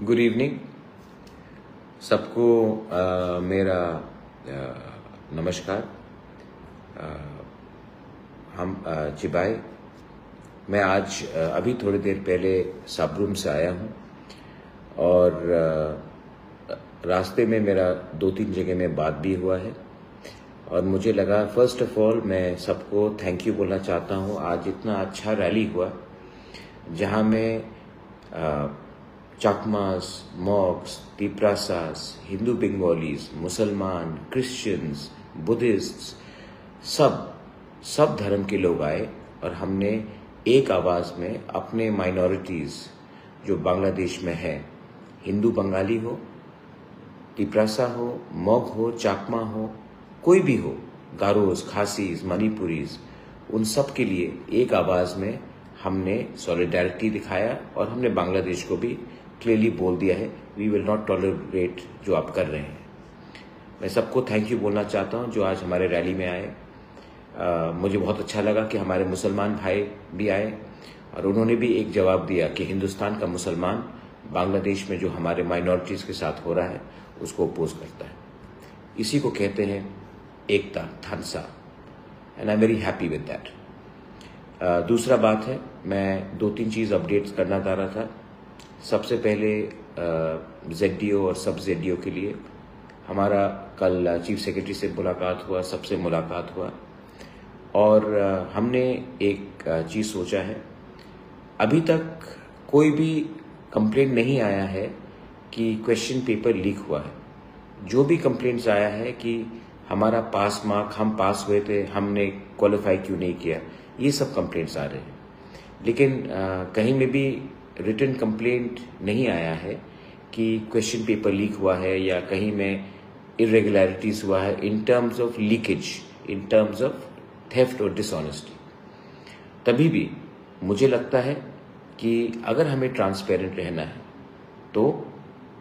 Good evening सबको मेरा अ, नमस्कार। अ, हम चिबाई मैं आज अ, अभी थोड़ी देर पहले सबरूम से आया हूँ और रास्ते में मेरा दो तीन जगह में बात भी हुआ है। और मुझे लगा फ़र्स्ट ऑफ़ ऑल मैं सबको थैंक यू बोलना चाहता हूँ। आज इतना अच्छा रैली हुआ जहाँ में चाकमास मॉक्स तिप्रासास हिंदू बंगालीज मुसलमान क्रिश्चियंस बुद्धिस्ट सब सब धर्म के लोग आए और हमने एक आवाज़ में अपने माइनॉरिटीज जो बांग्लादेश में है, हिंदू बंगाली हो तिप्रासा हो, मॉग हो, चाकमा हो, कोई भी हो गारोज खासीज मणिपुरीज उन सब के लिए एक आवाज़ में हमने सॉलिडारिटी दिखाया और हमने बांग्लादेश को भी क्लियरली बोल दिया है वी विल नॉट टॉलरेट जो आप कर रहे हैं। मैं सबको थैंक यू बोलना चाहता हूँ जो आज हमारे रैली में आए। अ, मुझे बहुत अच्छा लगा कि हमारे मुसलमान भाई भी आए और उन्होंने भी एक जवाब दिया कि हिंदुस्तान का मुसलमान बांग्लादेश में जो हमारे माइनॉरिटीज के साथ हो रहा है उसको अपोज करता है। इसी को कहते हैं Ekta Thansa and I am very happy with that दूसरा बात है मैं दो तीन चीज़ अपडेट्स करना चाह रहा था। सबसे पहले जेडीओ और सब जेडीओ के लिए हमारा कल चीफ सेक्रेटरी से मुलाकात हुआ सबसे मुलाकात हुआ। और हमने एक चीज़ सोचा है। अभी तक कोई भी कंप्लेंट नहीं आया है कि क्वेश्चन पेपर लीक हुआ है। जो भी कंप्लेंट्स आया है कि हमारा पास मार्क हम पास हुए थे हमने क्वालिफाई क्यों नहीं किया ये सब कंप्लेंट्स आ रहे हैं। लेकिन अ, कहीं में भी रिटर्न कंप्लेंट नहीं आया है कि क्वेश्चन पेपर लीक हुआ है या कहीं में इरेगुलरिटीज हुआ है in terms of leakage in terms of theft और डिसऑनेस्टी तभी भी मुझे लगता है कि अगर हमें ट्रांसपेरेंट रहना है तो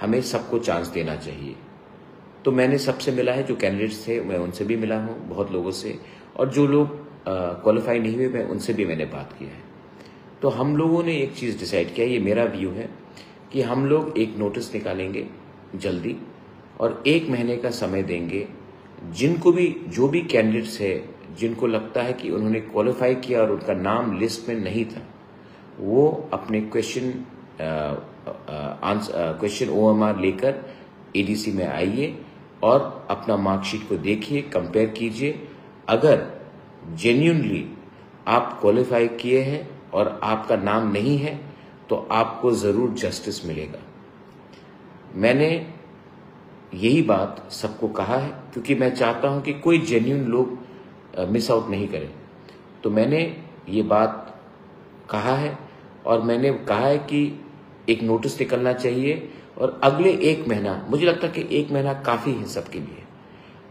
हमें सबको चांस देना चाहिए। तो मैंने सबसे मिला है जो कैंडिडेट्स थे, मैं उनसे भी मिला हूँ, बहुत लोगों से, और जो लोग क्वालिफाई नहीं हुए, मैं उनसे भी मैंने बात किया है। तो हम लोगों ने एक चीज़ डिसाइड किया, ये मेरा व्यू है, कि हम लोग एक नोटिस निकालेंगे जल्दी और एक महीने का समय देंगे। जिनको भी, जो भी कैंडिडेट्स है, जिनको लगता है कि उन्होंने क्वालिफाई किया और उनका नाम लिस्ट में नहीं था, वो अपने क्वेश्चन क्वेश्चन ओएमआर लेकर एडीसी में आइए और अपना मार्कशीट को देखिए कंपेयर कीजिए। अगर जेन्यूनली आप क्वालिफाई किए हैं और आपका नाम नहीं है तो आपको ज़रूर जस्टिस मिलेगा। मैंने यही बात सबको कहा है, क्योंकि मैं चाहता हूँ कि कोई जेन्यून लोग मिस आउट नहीं करें। तो मैंने ये बात कहा है, और मैंने कहा है कि एक नोटिस निकलना चाहिए, और अगले एक महीना, मुझे लगता है कि एक महीना काफ़ी है सबके लिए।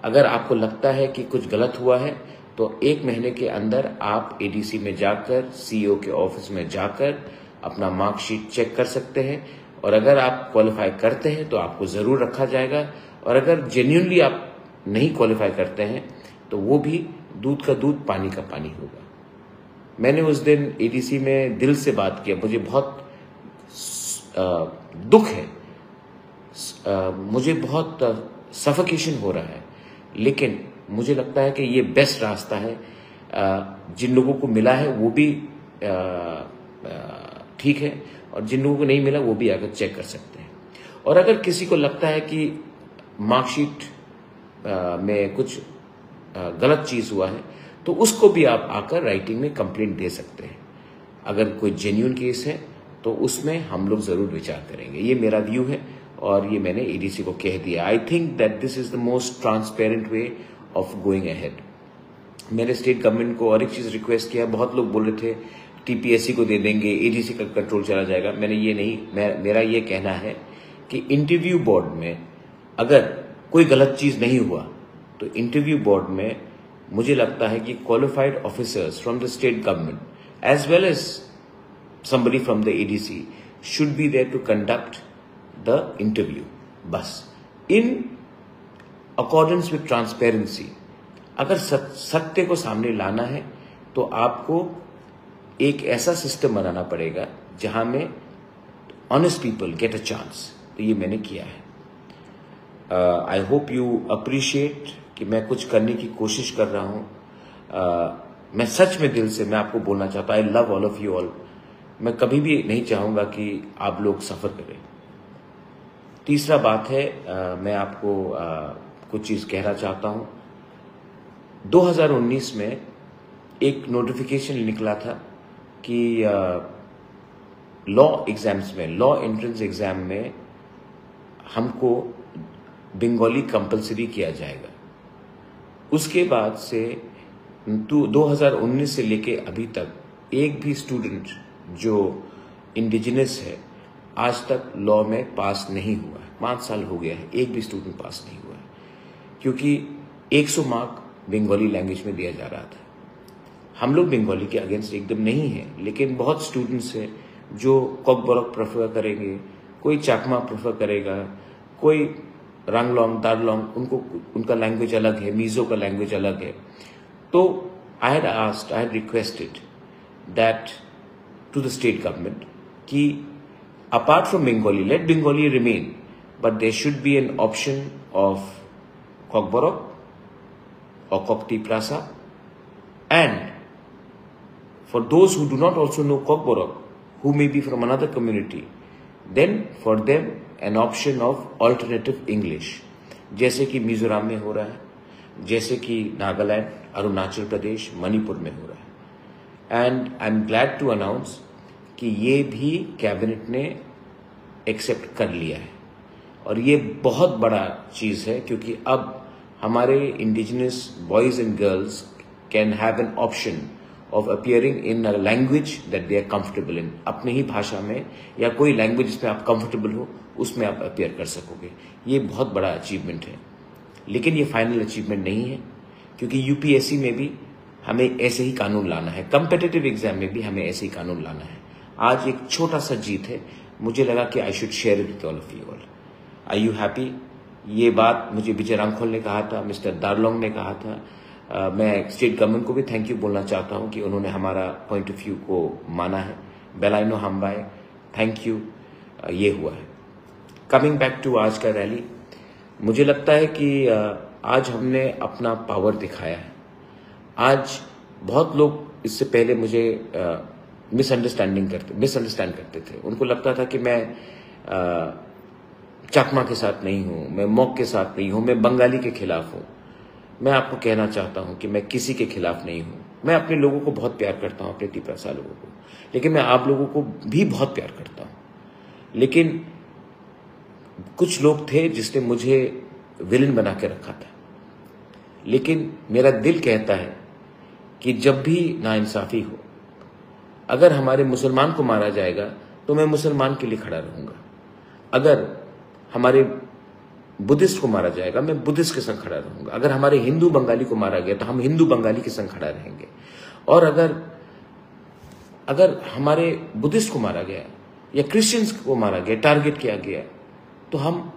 अगर आपको लगता है कि कुछ गलत हुआ है तो एक महीने के अंदर आप एडीसी में जाकर सीईओ के ऑफ़िस में जाकर अपना मार्कशीट चेक कर सकते हैं। और अगर आप क्वालिफाई करते हैं तो आपको ज़रूर रखा जाएगा। और अगर जेन्यूनली आप नहीं क्वालिफाई करते हैं तो वो भी दूध का दूध, पानी का पानी होगा। मैंने उस दिन एडीसी में दिल से बात किया। मुझे बहुत दुख है। मुझे बहुत सफोकेशन हो रहा है। लेकिन मुझे लगता है कि ये बेस्ट रास्ता है। जिन लोगों को मिला है, वो भी ठीक है, और जिन लोगों को नहीं मिला, वो भी आकर चेक कर सकते हैं। और अगर किसी को लगता है कि मार्कशीट में कुछ गलत चीज़ हुआ है तो उसको भी आप आकर राइटिंग में कंप्लेंट दे सकते हैं। अगर कोई जेन्यून केस है तो उसमें हम लोग ज़रूर विचार करेंगे। ये मेरा व्यू है, और ये मैंने एडीसी को कह दिया। I think that this is the most transparent way of going ahead मैंने स्टेट गवर्नमेंट को और एक चीज़ रिक्वेस्ट किया बहुत लोग बोल रहे थे टीपीएससी को दे देंगे एडीसी का कंट्रोल चला जाएगा। मैंने ये नहीं मैं, मेरा ये कहना है कि इंटरव्यू बोर्ड में अगर कोई गलत चीज़ नहीं हुआ तो इंटरव्यू बोर्ड में मुझे लगता है कि qualified officers from the state government as well as somebody from the ADC should be there to conduct the interview. बस। in accordance विथ ट्रांसपेरेंसी अगर सत्य को सामने लाना है तो आपको एक ऐसा सिस्टम बनाना पड़ेगा जहाँ में honest people get a chance तो ये मैंने किया है। आई होप यू अप्रिशिएट कि मैं कुछ करने की कोशिश कर रहा हूँ। uh, मैं सच में दिल से मैं आपको बोलना चाहता हूँ I love all of you all मैं कभी भी नहीं चाहूँगा कि आप लोग सफ़र करें। तीसरा बात है आ, मैं आपको आ, कुछ चीज़ कहना चाहता हूँ। 2019 में एक नोटिफिकेशन निकला था कि लॉ एग्ज़ाम्स में लॉ एंट्रेंस एग्ज़ाम में हमको बंगाली कंपलसरी किया जाएगा। उसके बाद से 2019 से लेके अभी तक एक भी स्टूडेंट जो इंडिजिनस है, आज तक लॉ में पास नहीं हुआ है। पाँच साल हो गया है, एक भी स्टूडेंट पास नहीं हुआ क्योंकि 100 मार्क बंगाली लैंग्वेज में दिया जा रहा था। हम लोग बंगाली के अगेंस्ट एकदम नहीं है, लेकिन बहुत स्टूडेंट्स हैं जो कॉक बरक प्रेफर करेंगे, कोई चाकमा प्रेफर करेगा, कोई रंगलोंग दारलोंग उनको, उनका लैंग्वेज अलग है मीजो का लैंग्वेज अलग है। तो I had asked I had requested that to the state government कि apart from Bengali let Bengali remain but there should be an option of Kokborok or Kokti Prasa. And for those who do not also know Kokborok, who may be from another community, then for them an option of alternative English. जैसे कि मिजोरम में हो रहा है जैसे कि नागालैंड अरुणाचल प्रदेश मणिपुर में हो रहा है and I am glad to announce कि ये भी कैबिनेट ने एक्सेप्ट कर लिया है और ये बहुत बड़ा चीज़ है क्योंकि अब हमारे indigenous boys and girls can have an option of appearing in a language that they are comfortable in अपनी ही भाषा में या कोई लैंग्वेज जिसमें आप कंफर्टेबल हो, उसमें आप अपियर कर सकोगे। ये बहुत बड़ा अचीवमेंट है। लेकिन ये फाइनल अचीवमेंट नहीं है, क्योंकि यूपीएससी में भी हमें ऐसे ही कानून लाना है। कंपेटेटिव एग्ज़ाम में भी हमें ऐसे ही कानून लाना है। आज एक छोटा सा जीत है। मुझे लगा कि I should share with all of you all I you happy ये बात मुझे विजय रामखोल ने कहा था मिस्टर दारलोंग ने कहा था। आ, मैं स्टेट गवर्नमेंट को भी थैंक यू बोलना चाहता हूँ कि उन्होंने हमारा पॉइंट ऑफ़ व्यू को माना है। बेलाइनो हमबाय थैंक यू ये हुआ है। कमिंग बैक टू आज का रैली मुझे लगता है कि आज हमने अपना पावर दिखाया है। आज बहुत लोग इससे पहले मुझे मिसअंडरस्टैंडिंग करते मिसअंडरस्टैंड करते थे। उनको लगता था कि मैं आ, चकमा के साथ नहीं हूँ, मैं मोक के साथ नहीं हूँ, मैं बंगाली के खिलाफ हूँ। मैं आपको कहना चाहता हूँ कि मैं किसी के खिलाफ नहीं हूँ। मैं अपने लोगों को बहुत प्यार करता हूँ, अपने टिपरासा लोगों को। लेकिन मैं आप लोगों को भी बहुत प्यार करता हूँ। लेकिन कुछ लोग थे जिसने मुझे विलन बना के रखा था। लेकिन मेरा दिल कहता है कि जब भी नाइंसाफी हो, अगर हमारे मुसलमान को मारा जाएगा तो मैं मुसलमान के लिए खड़ा रहूँगा। अगर हमारे बुद्धिस्ट को मारा जाएगा, मैं बुद्धिस्ट के संग खड़ा रहूँगा। अगर हमारे हिंदू बंगाली को मारा गया तो हम हिंदू बंगाली के संग खड़ा रहेंगे। और अगर अगर हमारे बुद्धिस्ट को मारा गया या क्रिश्चियंस को मारा गया, टारगेट किया गया तो हम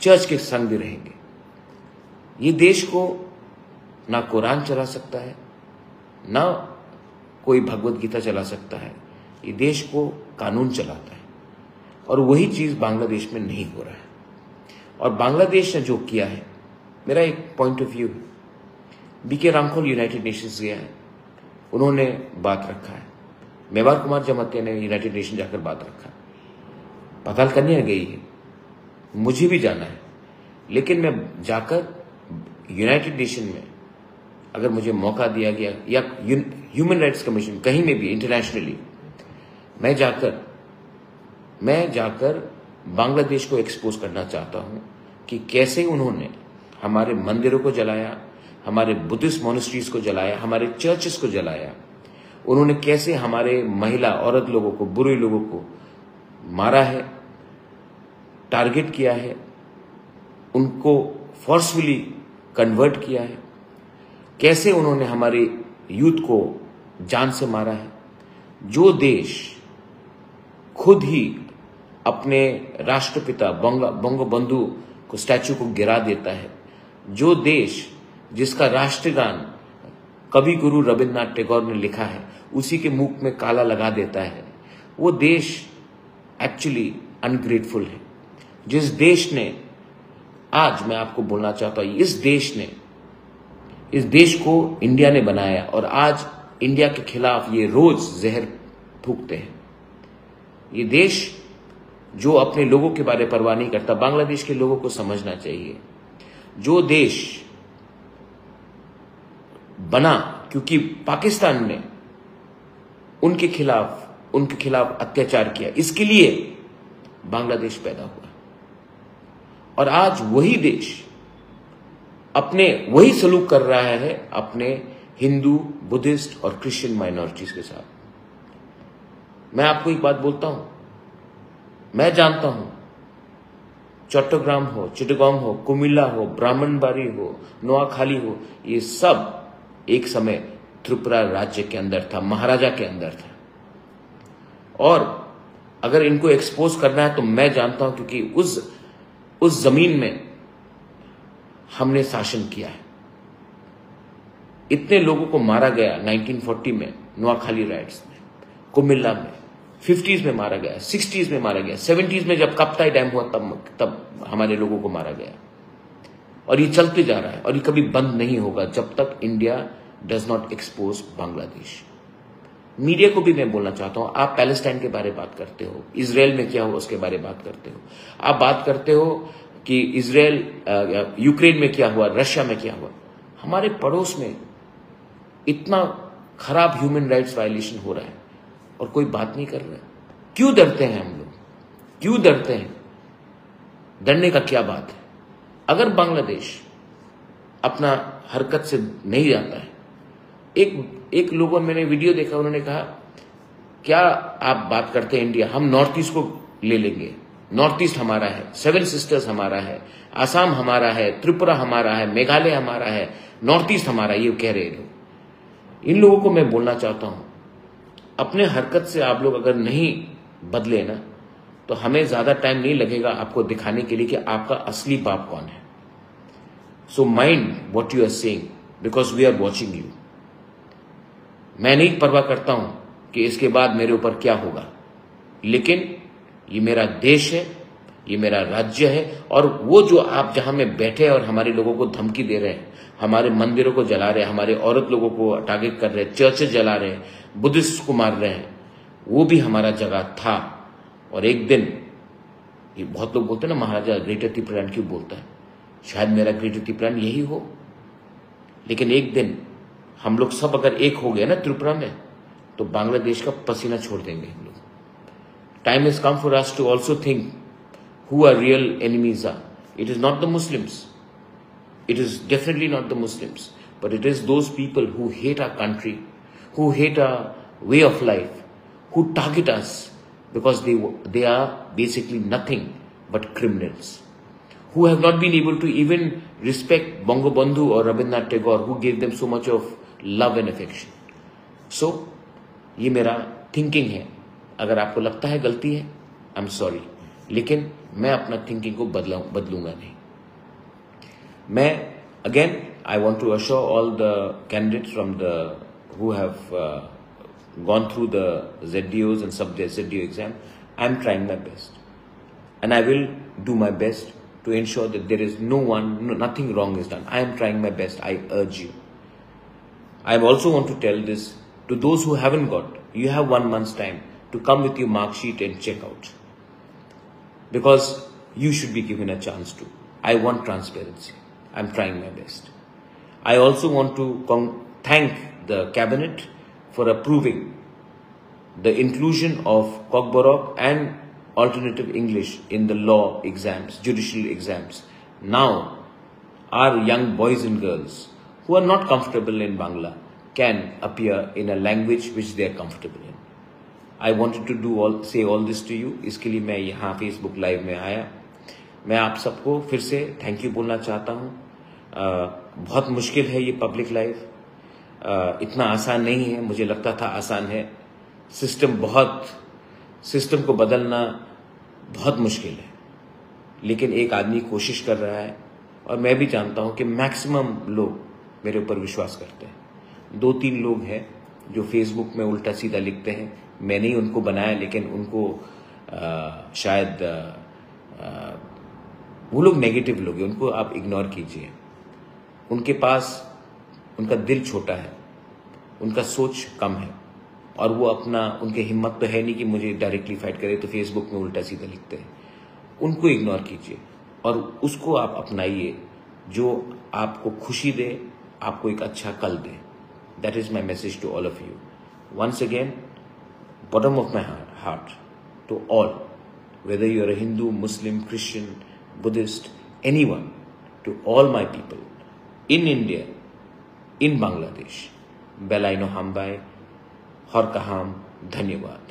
चर्च के संग भी रहेंगे। ये देश को ना कुरान चला सकता है, ना कोई भगवत गीता चला सकता है। ये देश को कानून चलाता है। और वही चीज़ बांग्लादेश में नहीं हो रहा है। और बांग्लादेश ने जो किया है, मेरा एक पॉइंट ऑफ़ व्यू है। बीके रामखोल यूनाइटेड नेशंस गया है, उन्होंने बात रखा है। मेवार कुमार जमत्या ने यूनाइटेड नेशन जाकर बात रखा पताल कन्या गई है, मुझे भी जाना है, लेकिन मैं जाकर यूनाइटेड नेशन में, अगर मुझे मौका दिया गया, या ह्यूमन राइट्स कमीशन कहीं में भी इंटरनेशनली मैं जाकर मैं जाकर बांग्लादेश को एक्सपोज करना चाहता हूँ कि कैसे उन्होंने हमारे मंदिरों को जलाया, हमारे बुद्धिस्ट मोनिस्ट्रीज को जलाया, हमारे चर्चेस को जलाया। उन्होंने कैसे हमारे महिला औरत लोगों को, बुरे लोगों को मारा है टारगेट किया है, उनको फोर्सफुली कन्वर्ट किया है। कैसे उन्होंने हमारे यूथ को जान से मारा है। जो देश खुद ही अपने राष्ट्रपिता बंग बंधु को स्टैचू को गिरा देता है। जो देश जिसका राष्ट्रगान कवि गुरु रविन्द्रनाथ टैगोर ने लिखा है, उसी के मुख में काला लगा देता है। वो देश एक्चुअली अनग्रेटफुल है। जिस देश ने, आज मैं आपको बोलना चाहता हूँ, इस देश ने, इस देश को इंडिया ने बनाया और आज इंडिया के खिलाफ ये रोज जहर फूकते हैं। ये देश जो अपने लोगों के बारे परवाह नहीं करता, बांग्लादेश के लोगों को समझना चाहिए। जो देश बना, क्योंकि पाकिस्तान ने उनके खिलाफ उनके खिलाफ अत्याचार किया, इसके लिए बांग्लादेश पैदा हुआ। और आज वही देश अपने, वही सलूक कर रहा है अपने हिंदू, बुद्धिस्ट और क्रिश्चियन माइनॉरिटीज के साथ। मैं आपको एक बात बोलता हूँ मैं जानता हूँ। चट्टग्राम हो, चिटगांव हो, कुमिल्ला हो, ब्राह्मणबाड़ी हो, नोआखाली हो, ये सब एक समय त्रिपुरा राज्य के अंदर था, महाराजा के अंदर था। और अगर इनको एक्सपोज करना है तो मैं जानता हूँ क्योंकि उस उस ज़मीन में हमने शासन किया है। इतने लोगों को मारा गया 1940 में, नोआखाली राइट्स में, कुमिल्ला में। 50s में मारा गया 60s में मारा गया 70s में जब कप्ताई डैम हुआ, तब तब हमारे लोगों को मारा गया। और ये चलते जा रहा है, और ये कभी बंद नहीं होगा जब तक India does not expose Bangladesh. Media को भी मैं बोलना चाहता हूँ, आप पैलेस्टाइन के बारे में बात करते हो इसराइल में क्या हुआ उसके बारे में बात करते हो। आप बात करते हो कि इसराइल यूक्रेन में क्या हुआ, रशिया में क्या हुआ। हमारे पड़ोस में इतना खराब ह्यूमन राइट्स वायलेशन हो रहा है। और कोई बात नहीं कर रहा क्यों डरते हैं हम लोग? क्यों डरते हैं? डरने का क्या बात है? अगर बांग्लादेश अपना हरकत से नहीं जाता है, एक एक लोगों मैंने वीडियो देखा, उन्होंने कहा, क्या आप बात करते हैं इंडिया? हम नॉर्थ ईस्ट को ले लेंगे। नॉर्थ ईस्ट हमारा है, सेवन सिस्टर्स हमारा है, आसाम हमारा है, त्रिपुरा हमारा है, मेघालय हमारा है, नॉर्थ ईस्ट हमारा ये कह रहे लोग। इन लोगों को मैं बोलना चाहता हूँ अपने हरकत से आप लोग अगर नहीं बदले ना तो हमें ज़्यादा टाइम नहीं लगेगा आपको दिखाने के लिए कि आपका असली बाप कौन है। So mind what you are saying because we are watching you मैं नहीं परवाह करता हूँ कि इसके बाद मेरे ऊपर क्या होगा, लेकिन ये मेरा देश है, ये मेरा राज्य है, और वो जो आप जहाँ में बैठे और हमारे लोगों को धमकी दे रहे हैं, हमारे मंदिरों को जला रहे हैं, हमारे औरत लोगों को टारगेट कर रहे हैं चर्चेज जला रहे हैं बुद्धिस्ट को मार रहे हैं वो भी हमारा जगह था। और एक दिन, ये बहुत लोग बोलते हैं ना, महाराजा, ग्रेटर त्रिप्रैंड क्यों बोलता है? शायद मेरा ग्रेटर ती प्राण यही हो। लेकिन एक दिन, हम लोग सब अगर एक हो गए ना, त्रिपुरा में तो बांग्लादेश का पसीना छोड़ देंगे हम लोग। Time is come for us to also think who our real enemies are it is not the Muslims it is definitely not the Muslims but it is those people who hate our country who hate our way of life, who target us because they, they are basically nothing but criminals. Who have not been able to even respect Bongo Bandhu or Rabindranath Tagore, who gave them so much of love and affection. So, ये मेरा thinking है अगर आपको लगता है गलती है am sorry लेकिन मैं अपना थिंकिंग को बदला बदलूँगा नहीं मैं again I want to assure all the candidate from the who have uh, gone through the ZDOs and sub ZDO exam, I'm trying my best. And I will do my best to ensure that there is no one, no, nothing wrong is done. I am trying my best. I urge you. I also want to tell this to those who haven't got, you have one month's time to come with your mark sheet and check out. Because you should be given a chance to. I want transparency. I'm trying my best. I also want to thank the cabinet for approving the inclusion of Kokborok and alternative English in the law exams, judicial exams. Now, our young boys and girls who are not comfortable in Bangla can appear in a language which they are comfortable in. I wanted to do all say all this to you इसके लिए मैं यहाँ Facebook live में आया मैं आप सबको फिर से थैंक यू बोलना चाहता हूँ बहुत मुश्किल है ये पब्लिक लाइफ इतना आसान नहीं है मुझे लगता था आसान है। सिस्टम बहुत सिस्टम को बदलना बहुत मुश्किल है। लेकिन एक आदमी कोशिश कर रहा है और मैं भी जानता हूँ कि मैक्सिमम लोग मेरे ऊपर विश्वास करते हैं। दो तीन लोग हैं जो फेसबुक में उल्टा सीधा लिखते हैं। मैंने ही उनको बनाया लेकिन उनको आ, शायद आ, वो लोग नेगेटिव लोग हैं उनको आप इग्नोर कीजिए। उनके पास उनका दिल छोटा है उनका सोच कम है और वो अपना उनके हिम्मत तो है नहीं कि मुझे डायरेक्टली फाइट करे तो फेसबुक में उल्टा सीधा लिखते हैं। उनको इग्नोर कीजिए और उसको आप अपनाइए जो आपको खुशी दे आपको एक अच्छा कल दे। That is my message to all of you once again bottom of my heart to all whether whether you're a Hindu, Muslim, Christian, Buddhist, anyone, to all my people in India, in Bangladesh. Belai Nohambai, Horkaham, Dhanyawad.